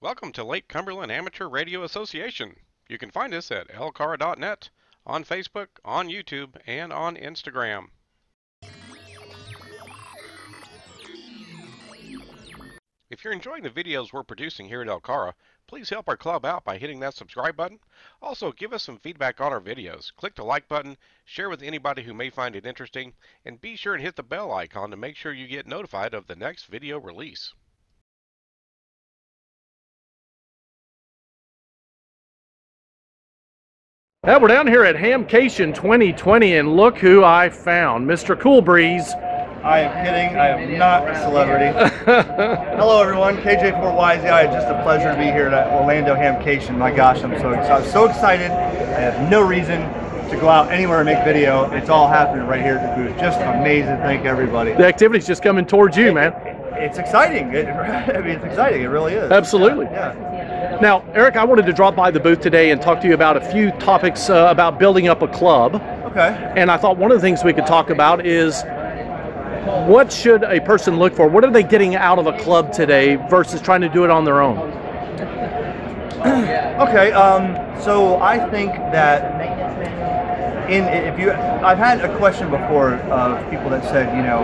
Welcome to Lake Cumberland Amateur Radio Association. You can find us at lcara.net, on Facebook, on YouTube, and on Instagram. If you're enjoying the videos we're producing here at LCARA, please help our club out by hitting that subscribe button. Also, give us some feedback on our videos. Click the like button, share with anybody who may find it interesting, and be sure and hit the bell icon to make sure you get notified of the next video release. Now we're down here at Hamcation 2020, and look who I found, Mr. Cool Breeze. I am kidding. I am not a celebrity. Hello, everyone. KJ4YZI. It's just a pleasure to be here at Orlando Hamcation. My gosh, I'm so excited. I'm so excited. I have no reason to go out anywhere and make video. It's all happening right here at the booth. Just amazing. Thank everybody. The activity's just coming towards you, man. It's exciting. It, I mean, it's exciting. It really is. Absolutely. Yeah. Now, Eric, I wanted to drop by the booth today and talk to you about a few topics uh, about building up a club. Okay. And I thought one of the things we could talk about is what should a person look for? What are they getting out of a club today versus trying to do it on their own? okay. Um, so I think that in if you, I've had a question before of people that said, you know.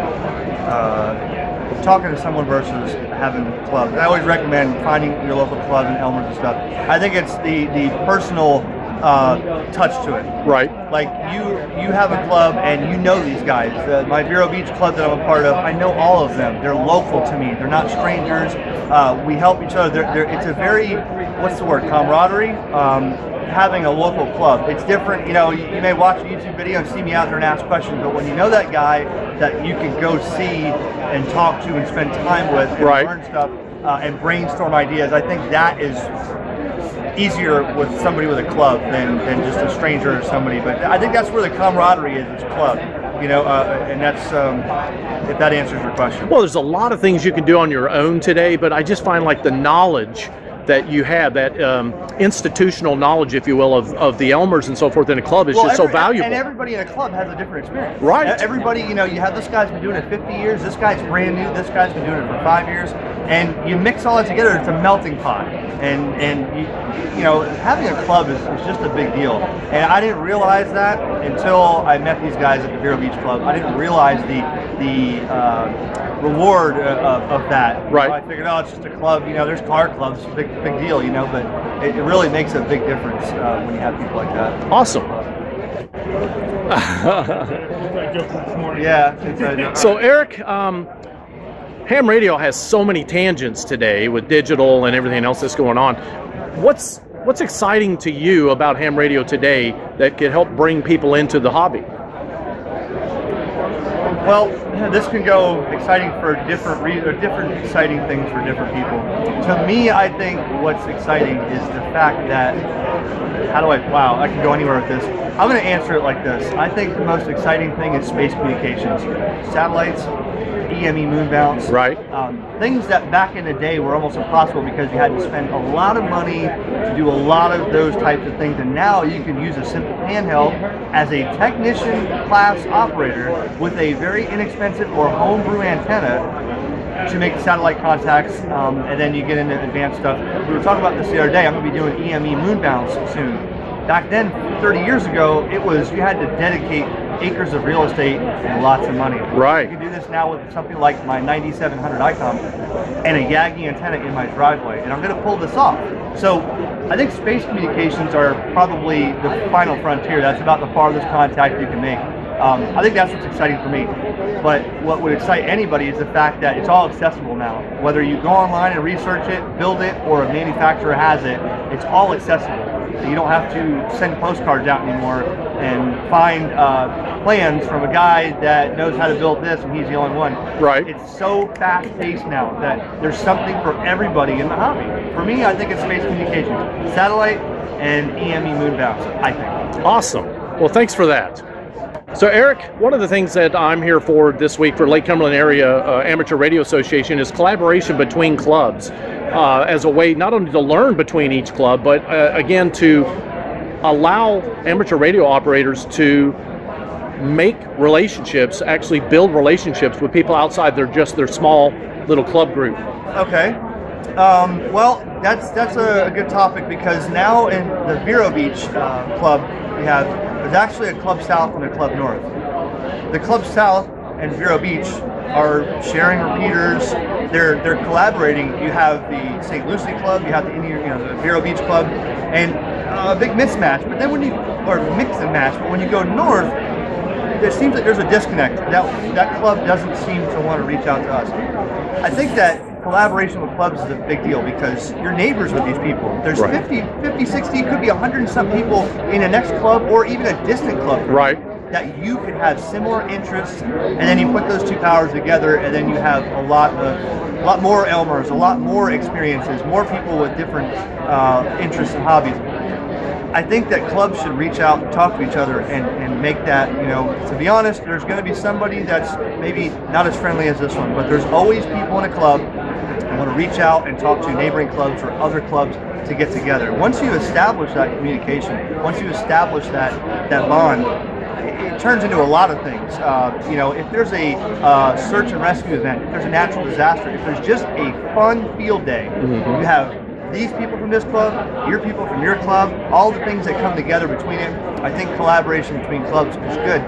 Uh, talking to someone versus having a club. I always recommend finding your local club and Elmer's and stuff. I think it's the the personal uh, touch to it. Right. Like you you have a club and you know these guys. Uh, my Vero Beach club that I'm a part of, I know all of them. They're local to me. They're not strangers. Uh, we help each other. They're, they're, it's a very what's the word camaraderie. Um, having a local club. It's different, you know, you, you, may watch a YouTube video and see me out there and ask questions, but when you know that guy that you can go see and talk to and spend time with and right. learn stuff uh, and brainstorm ideas, I think that is easier with somebody with a club than, than just a stranger or somebody. But I think that's where the camaraderie is, is club. You know, uh, and that's um, if that answers your question. Well, there's a lot of things you can do on your own today, but I just find like the knowledge that you have, that um, institutional knowledge, if you will, of, of the Elmers and so forth in a club is well, just every, so valuable. And everybody in a club has a different experience. Right. Everybody, you know, you have this guy's been doing it 50 years, this guy's brand new, this guy's been doing it for five years, and you mix all that together, it's a melting pot. And and you, you know, having a club is, is just a big deal. And I didn't realize that until I met these guys at the Vero Beach Club. I didn't realize the the uh, reward of, of that. Right. You know, I figured, oh, it's just a club. You know, there's car clubs, big big deal. You know, but it, it really makes a big difference uh, when you have people like that. Awesome. yeah. so Eric, um, ham radio has so many tangents today with digital and everything else that's going on. What's what's exciting to you about ham radio today that could help bring people into the hobby? Well, this can go exciting for different reasons, different exciting things for different people. To me, I think what's exciting is the fact that how do I wow, I can go anywhere with this. I'm going to answer it like this. I think the most exciting thing is space communications. Satellites, EME moon bounce. Right. Um, things that back in the day were almost impossible because you had to spend a lot of money to do a lot of those types of things. And now you can use a simple handheld as a technician class operator with a very inexpensive or homebrew antenna to make satellite contacts, um, and then you get into advanced stuff. We were talking about this the other day. I'm going to be doing EME moon bounce soon. Back then, 30 years ago, it was you had to dedicate acres of real estate and lots of money. Right. You can do this now with something like my 9700 ICOM and a Yagi antenna in my driveway, and I'm going to pull this off. So I think space communications are probably the final frontier. That's about the farthest contact you can make. Um, I think that's what's exciting for me. But what would excite anybody is the fact that it's all accessible now. Whether you go online and research it, build it, or a manufacturer has it, it's all accessible. You don't have to send postcards out anymore and find uh, plans from a guy that knows how to build this and he's the only one. Right. It's so fast paced now that there's something for everybody in the hobby. For me, I think it's space communications, satellite and EME moon bounce, I think. Awesome. Well, thanks for that. So, Eric, one of the things that I'm here for this week for Lake Cumberland Area uh, Amateur Radio Association is collaboration between clubs uh, as a way not only to learn between each club, but uh, again to allow amateur radio operators to make relationships, actually build relationships with people outside their just their small little club group. Okay. Um, well, that's that's a, good topic because now in the Vero Beach uh, Club, we have there's actually a Club South and a Club North. The Club South and Vero Beach are sharing repeaters. They're they're collaborating. You have the St. Lucie Club, you have the Indian, you know, the Vero Beach Club, and uh, a big mismatch. But then when you or mix and match, but when you go north, there seems like there's a disconnect. That that club doesn't seem to want to reach out to us. I think that collaboration with clubs is a big deal because you're neighbors with these people. There's right. 50, 50, 60, could be 100 and some people in a next club or even a distant club. Right that you could have similar interests, and then you put those two powers together, and then you have a lot of, a lot more Elmers, a lot more experiences, more people with different uh, interests and hobbies. I think that clubs should reach out, and talk to each other, and, and make that, you know, to be honest, there's going to be somebody that's maybe not as friendly as this one, but there's always people in a club that want to reach out and talk to neighboring clubs or other clubs to get together. Once you establish that communication, once you establish that, that bond, it turns into a lot of things. Uh, you know, if there's a uh, search and rescue event, if there's a natural disaster, if there's just a fun field day, mm-hmm. you have these people from this club, your people from your club, all the things that come together between it. I think collaboration between clubs is good.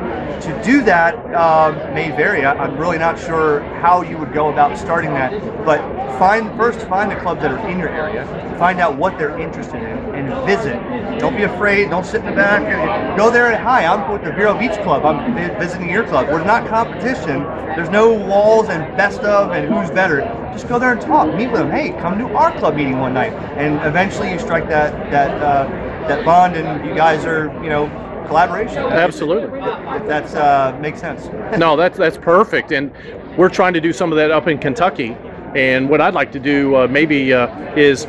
To do that um, may vary. I, am really not sure how you would go about starting that, but find first find the clubs that are in your area, find out what they're interested in, and visit. Don't be afraid. Don't sit in the back. Go there and hi. I'm with the Vero Beach Club. I'm visiting your club. We're not competition. There's no walls and best of and who's better just go there and talk, meet with them. Hey, come to our club meeting one night, and eventually you strike that that uh, that bond, and you guys are you know collaboration. Absolutely. If, that's uh, makes sense. no, that's that's perfect, and we're trying to do some of that up in Kentucky. And what I'd like to do uh, maybe uh, is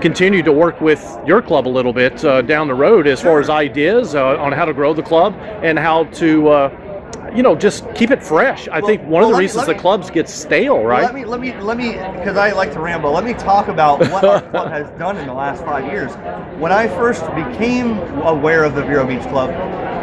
continue to work with your club a little bit uh, down the road as far as ideas uh, on how to grow the club and how to uh, you know, just keep it fresh. I well, think one well, of the reasons me, the clubs get stale, right? Let me, let me, let me, because I like to ramble. Let me talk about what our club has done in the last five years. When I first became aware of the Vero Beach Club,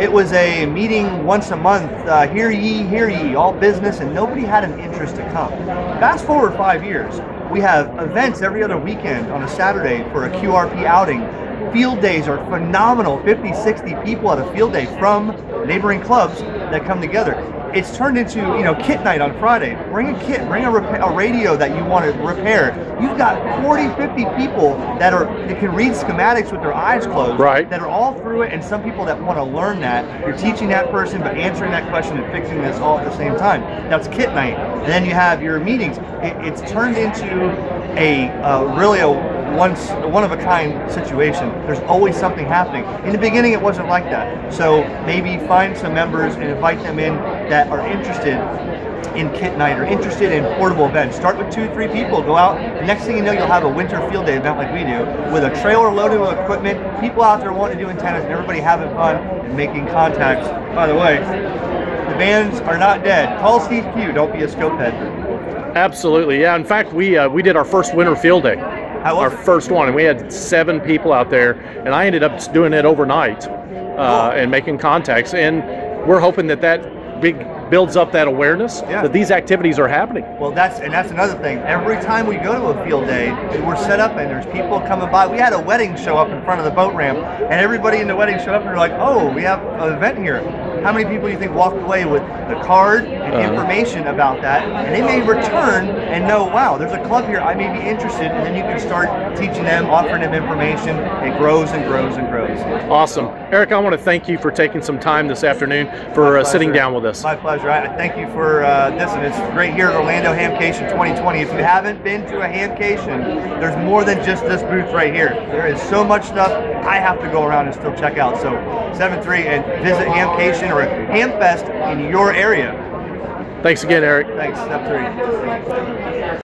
it was a meeting once a month. Uh, hear ye, hear ye, all business, and nobody had an interest to come. Fast forward five years, we have events every other weekend on a Saturday for a QRP outing field days are phenomenal. 50 60 people at a field day from neighboring clubs that come together. It's turned into you know kit night on friday. Bring a kit bring a, a radio that you want to repair. You've got 40 50 people that are that can read schematics with their eyes closed right. that are all through it and some people that want to learn that. You're teaching that person but answering that question and fixing this all at the same time. That's kit night. And then you have your meetings. It, it's turned into a uh, really a once one of a kind situation. There's always something happening. In the beginning, it wasn't like that. So maybe find some members and invite them in that are interested in kit night or interested in portable events. Start with two, three people. Go out. Next thing you know, you'll have a winter field day event like we do with a trailer loaded with equipment. People out there wanting to do antennas and everybody having fun and making contacts. By the way, the bands are not dead. Call CQ. Don't be a scope head. Absolutely, yeah. In fact, we uh, we did our first winter field day our first one, and we had seven people out there, and I ended up doing it overnight uh, and making contacts, and we're hoping that that big builds up that awareness yeah. that these activities are happening. Well, that's and that's another thing. Every time we go to a field day, we're set up and there's people coming by. We had a wedding show up in front of the boat ramp, and everybody in the wedding showed up and they're like, "Oh, we have an event here." How many people do you think walked away with the card and uh-huh. information about that? And they may return and know, wow, there's a club here I may be interested, and then you can start teaching them, offering them information. It grows and grows and grows. Awesome. Eric, I want to thank you for taking some time this afternoon for uh, sitting down with us. My pleasure. I thank you for uh, this, and it's great here at Orlando Hamcation 2020. If you haven't been to a Hamcation, there's more than just this booth right here. There is so much stuff I have to go around and still check out. So 7-3 and visit Hamcation or Hamfest in your area. Thanks again, Eric. Thanks, step three.